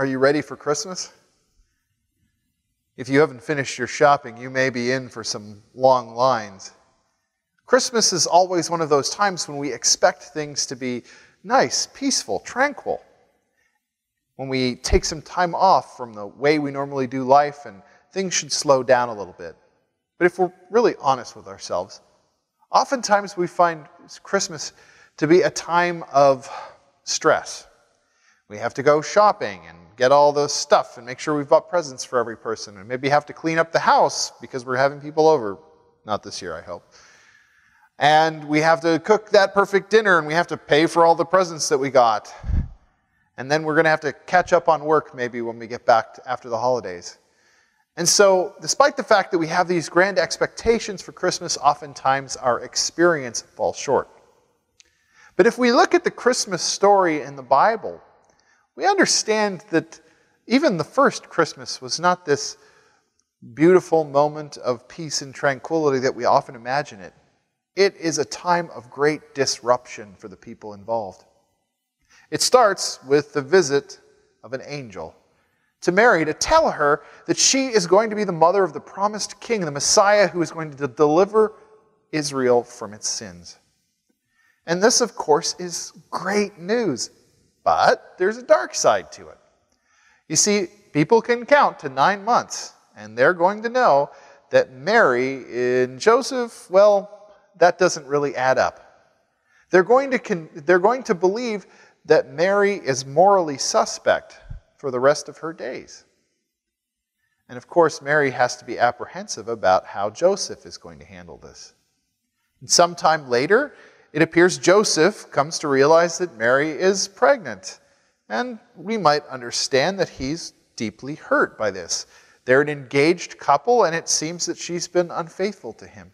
Are you ready for Christmas? If you haven't finished your shopping, you may be in for some long lines. Christmas is always one of those times when we expect things to be nice, peaceful, tranquil. When we take some time off from the way we normally do life and things should slow down a little bit. But if we're really honest with ourselves, oftentimes we find Christmas to be a time of stress. We have to go shopping and get all the stuff and make sure we've bought presents for every person and maybe have to clean up the house because we're having people over. Not this year, I hope. And we have to cook that perfect dinner and we have to pay for all the presents that we got. And then we're going to have to catch up on work maybe when we get back after the holidays. And so, despite the fact that we have these grand expectations for Christmas, oftentimes our experience falls short. But if we look at the Christmas story in the Bible, we understand that even the first Christmas was not this beautiful moment of peace and tranquility that we often imagine it. It is a time of great disruption for the people involved. It starts with the visit of an angel to Mary to tell her that she is going to be the mother of the promised king, the Messiah who is going to deliver Israel from its sins. And this, of course, is great news. But there's a dark side to it. You see, people can count to nine months, and they're going to know that Mary and Joseph, well, that doesn't really add up. They're going to, they're going to believe that Mary is morally suspect for the rest of her days. And of course, Mary has to be apprehensive about how Joseph is going to handle this. And sometime later, it appears Joseph comes to realize that Mary is pregnant. And we might understand that he's deeply hurt by this. They're an engaged couple, and it seems that she's been unfaithful to him.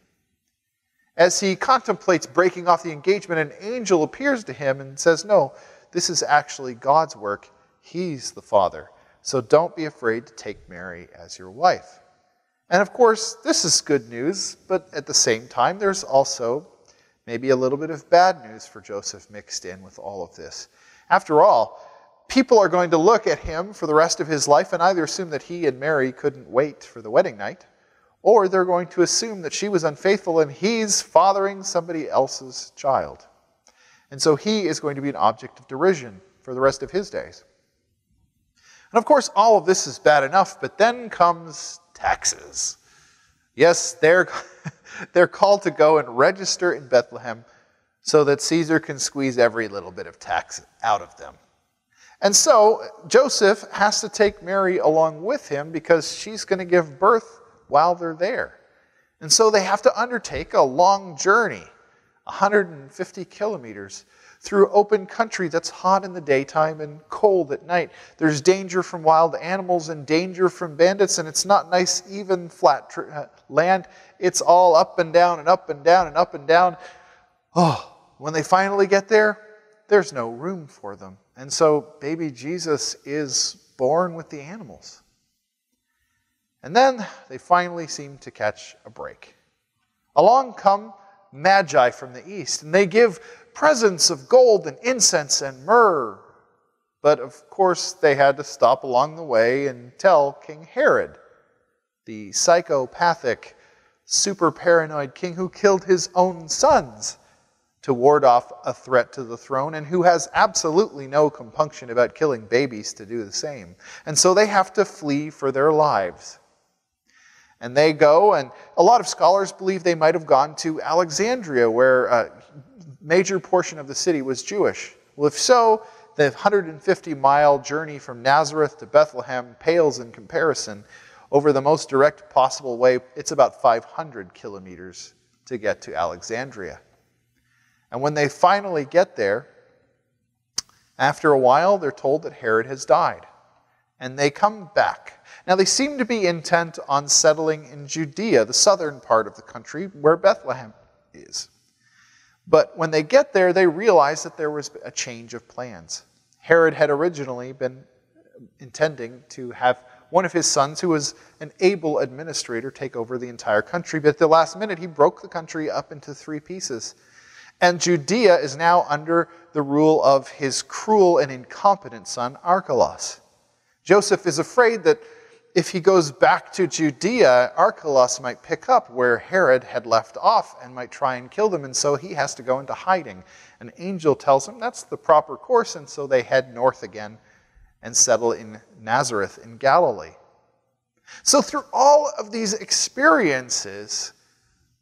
As he contemplates breaking off the engagement, an angel appears to him and says, No, this is actually God's work. He's the Father. So don't be afraid to take Mary as your wife. And of course, this is good news, but at the same time, there's also maybe a little bit of bad news for Joseph mixed in with all of this. After all, people are going to look at him for the rest of his life and either assume that he and Mary couldn't wait for the wedding night, or they're going to assume that she was unfaithful and he's fathering somebody else's child. And so he is going to be an object of derision for the rest of his days. And of course, all of this is bad enough, but then comes taxes. Yes, they're, they're called to go and register in Bethlehem so that Caesar can squeeze every little bit of tax out of them. And so Joseph has to take Mary along with him because she's going to give birth while they're there. And so they have to undertake a long journey, 150 kilometers, through open country that's hot in the daytime and cold at night. There's danger from wild animals and danger from bandits, and it's not nice, even flat tr- uh, land. It's all up and down and up and down and up and down. Oh, when they finally get there, there's no room for them. And so baby Jesus is born with the animals. And then they finally seem to catch a break. Along come magi from the east, and they give presents of gold and incense and myrrh. But of course, they had to stop along the way and tell King Herod, the psychopathic, super paranoid king who killed his own sons to ward off a threat to the throne and who has absolutely no compunction about killing babies to do the same. And so they have to flee for their lives. And they go, and a lot of scholars believe they might have gone to Alexandria, where uh, major portion of the city was Jewish. Well, if so, the 150 mile journey from Nazareth to Bethlehem pales in comparison. Over the most direct possible way, it's about 500 kilometers to get to Alexandria. And when they finally get there, after a while, they're told that Herod has died. And they come back. Now, they seem to be intent on settling in Judea, the southern part of the country, where Bethlehem is. But when they get there, they realize that there was a change of plans. Herod had originally been intending to have one of his sons, who was an able administrator, take over the entire country. But at the last minute, he broke the country up into three pieces. And Judea is now under the rule of his cruel and incompetent son, Archelaus. Joseph is afraid that if he goes back to Judea, Archelaus might pick up where Herod had left off and might try and kill them, and so he has to go into hiding. An angel tells him that's the proper course, and so they head north again and settle in Nazareth in Galilee. So, through all of these experiences,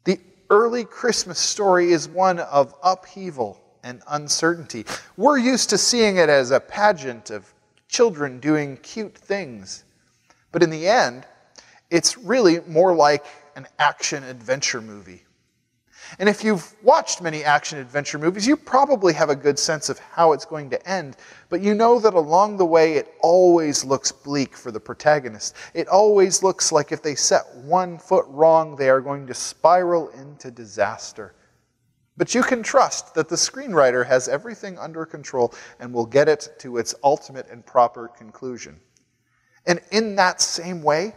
the early Christmas story is one of upheaval and uncertainty. We're used to seeing it as a pageant of children doing cute things. But in the end, it's really more like an action adventure movie. And if you've watched many action adventure movies, you probably have a good sense of how it's going to end. But you know that along the way, it always looks bleak for the protagonist. It always looks like if they set one foot wrong, they are going to spiral into disaster. But you can trust that the screenwriter has everything under control and will get it to its ultimate and proper conclusion. And in that same way,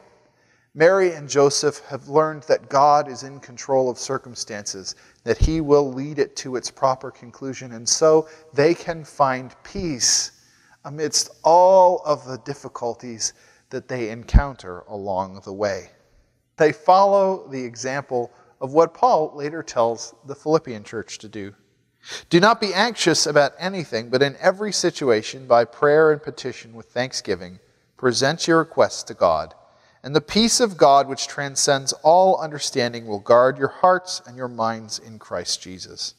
Mary and Joseph have learned that God is in control of circumstances, that He will lead it to its proper conclusion, and so they can find peace amidst all of the difficulties that they encounter along the way. They follow the example of what Paul later tells the Philippian church to do. Do not be anxious about anything, but in every situation, by prayer and petition with thanksgiving, present your requests to God and the peace of God, which transcends all understanding, will guard your hearts and your minds in Christ Jesus.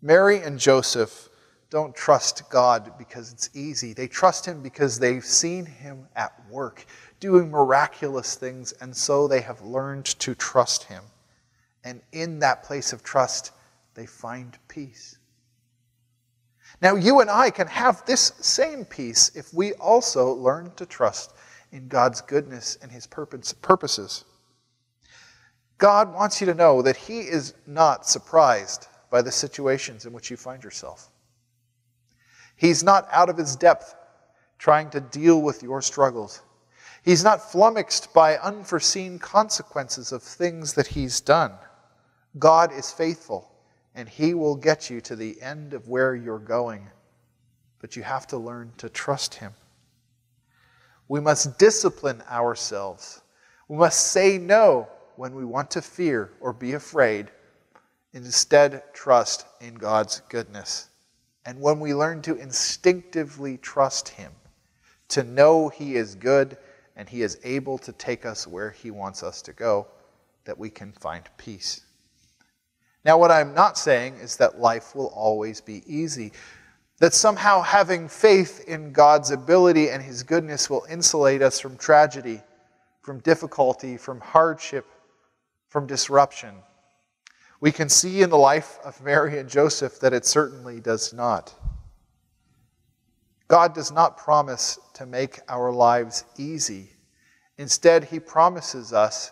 Mary and Joseph don't trust God because it's easy. They trust Him because they've seen Him at work, doing miraculous things, and so they have learned to trust Him. And in that place of trust, they find peace. Now, you and I can have this same peace if we also learn to trust in God's goodness and his purposes. God wants you to know that he is not surprised by the situations in which you find yourself. He's not out of his depth trying to deal with your struggles. He's not flummoxed by unforeseen consequences of things that he's done. God is faithful, and he will get you to the end of where you're going. But you have to learn to trust him. We must discipline ourselves. We must say no when we want to fear or be afraid, instead trust in God's goodness. And when we learn to instinctively trust Him, to know He is good and He is able to take us where He wants us to go, that we can find peace. Now, what I'm not saying is that life will always be easy. That somehow having faith in God's ability and His goodness will insulate us from tragedy, from difficulty, from hardship, from disruption. We can see in the life of Mary and Joseph that it certainly does not. God does not promise to make our lives easy. Instead, He promises us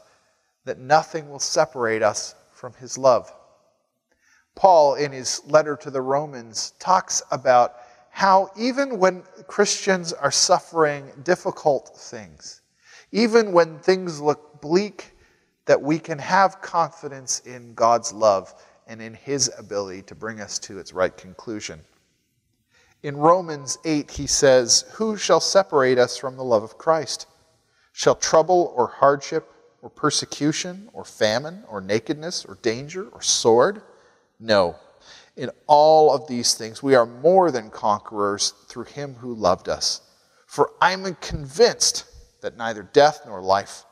that nothing will separate us from His love. Paul, in his letter to the Romans, talks about how even when Christians are suffering difficult things, even when things look bleak, that we can have confidence in God's love and in His ability to bring us to its right conclusion. In Romans 8, he says, Who shall separate us from the love of Christ? Shall trouble or hardship or persecution or famine or nakedness or danger or sword? No. In all of these things, we are more than conquerors through him who loved us. For I'm convinced that neither death nor life,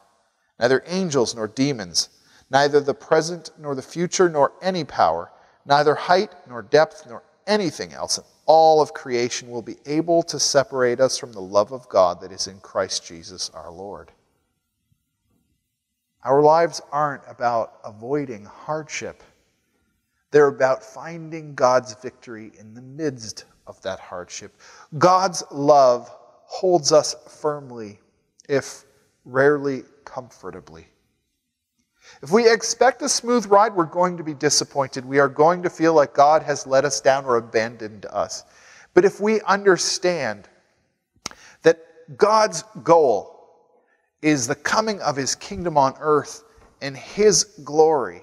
neither angels nor demons, neither the present nor the future nor any power, neither height nor depth nor anything else in all of creation will be able to separate us from the love of God that is in Christ Jesus our Lord. Our lives aren't about avoiding hardship. They're about finding God's victory in the midst of that hardship. God's love holds us firmly, if rarely comfortably. If we expect a smooth ride, we're going to be disappointed. We are going to feel like God has let us down or abandoned us. But if we understand that God's goal is the coming of his kingdom on earth and his glory,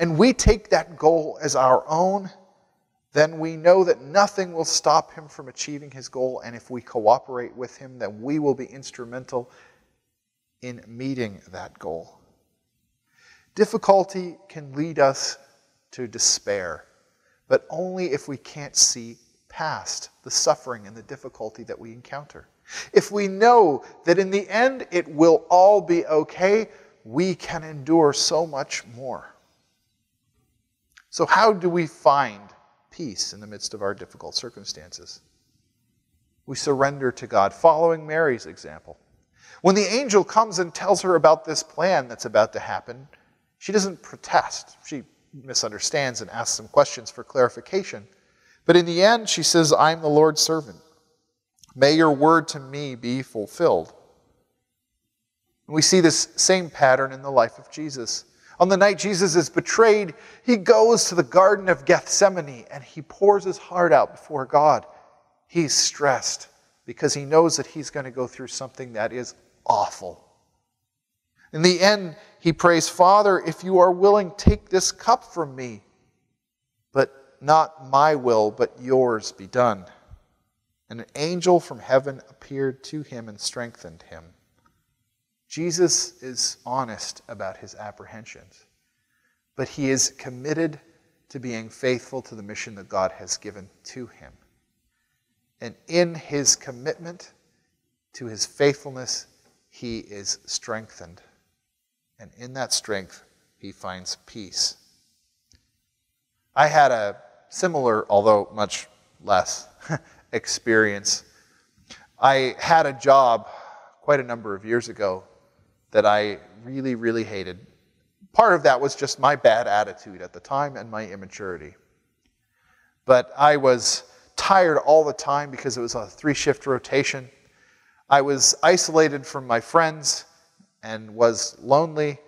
and we take that goal as our own, then we know that nothing will stop him from achieving his goal. And if we cooperate with him, then we will be instrumental in meeting that goal. Difficulty can lead us to despair, but only if we can't see past the suffering and the difficulty that we encounter. If we know that in the end it will all be okay, we can endure so much more. So, how do we find peace in the midst of our difficult circumstances? We surrender to God, following Mary's example. When the angel comes and tells her about this plan that's about to happen, she doesn't protest. She misunderstands and asks some questions for clarification. But in the end, she says, I'm the Lord's servant. May your word to me be fulfilled. We see this same pattern in the life of Jesus. On the night Jesus is betrayed, he goes to the Garden of Gethsemane and he pours his heart out before God. He's stressed because he knows that he's going to go through something that is awful. In the end, he prays, Father, if you are willing, take this cup from me, but not my will, but yours be done. And an angel from heaven appeared to him and strengthened him. Jesus is honest about his apprehensions, but he is committed to being faithful to the mission that God has given to him. And in his commitment to his faithfulness, he is strengthened. And in that strength, he finds peace. I had a similar, although much less, experience. I had a job quite a number of years ago that I really, really hated. Part of that was just my bad attitude at the time and my immaturity. But I was tired all the time because it was a three shift rotation. I was isolated from my friends and was lonely,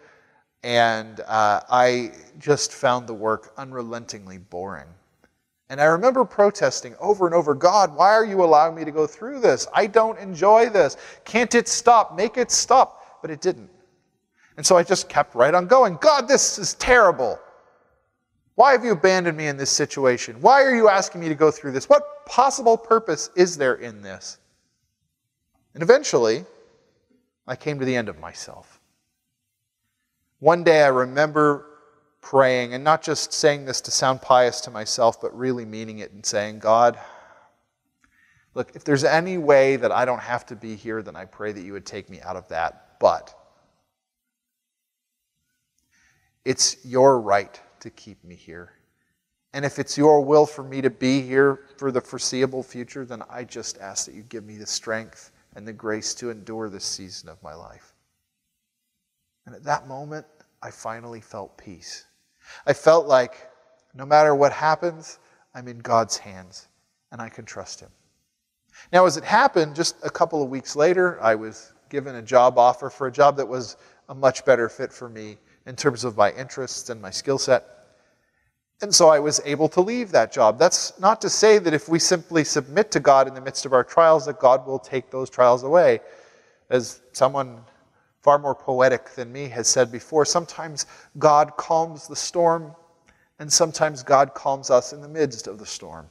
and uh, I just found the work unrelentingly boring. And I remember protesting over and over God, why are you allowing me to go through this? I don't enjoy this. Can't it stop? Make it stop but it didn't. And so I just kept right on going. God, this is terrible. Why have you abandoned me in this situation? Why are you asking me to go through this? What possible purpose is there in this? And eventually, I came to the end of myself. One day I remember praying, and not just saying this to sound pious to myself, but really meaning it and saying, God, look, if there's any way that I don't have to be here, then I pray that you would take me out of that. But it's your right to keep me here. And if it's your will for me to be here for the foreseeable future, then I just ask that you give me the strength and the grace to endure this season of my life. And at that moment, I finally felt peace. I felt like no matter what happens, I'm in God's hands and I can trust Him. Now, as it happened, just a couple of weeks later, I was given a job offer for a job that was a much better fit for me in terms of my interests and my skill set. And so I was able to leave that job. That's not to say that if we simply submit to God in the midst of our trials, that God will take those trials away. As someone far more poetic than me has said before, sometimes God calms the storm, and sometimes God calms us in the midst of the storm.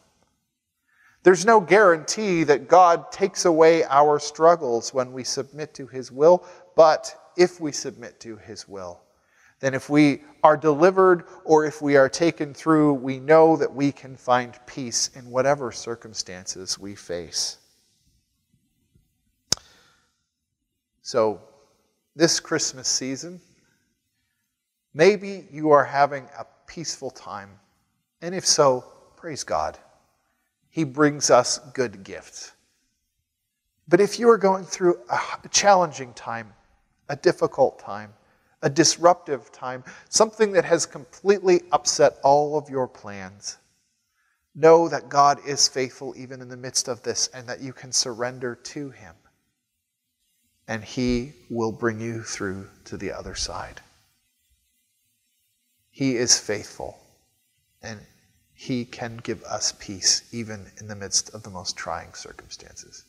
There's no guarantee that God takes away our struggles when we submit to His will, but if we submit to His will, then if we are delivered or if we are taken through, we know that we can find peace in whatever circumstances we face. So, this Christmas season, maybe you are having a peaceful time. And if so, praise God. He brings us good gifts. But if you are going through a challenging time, a difficult time, a disruptive time, something that has completely upset all of your plans, know that God is faithful even in the midst of this and that you can surrender to Him. And He will bring you through to the other side. He is faithful. And he can give us peace even in the midst of the most trying circumstances.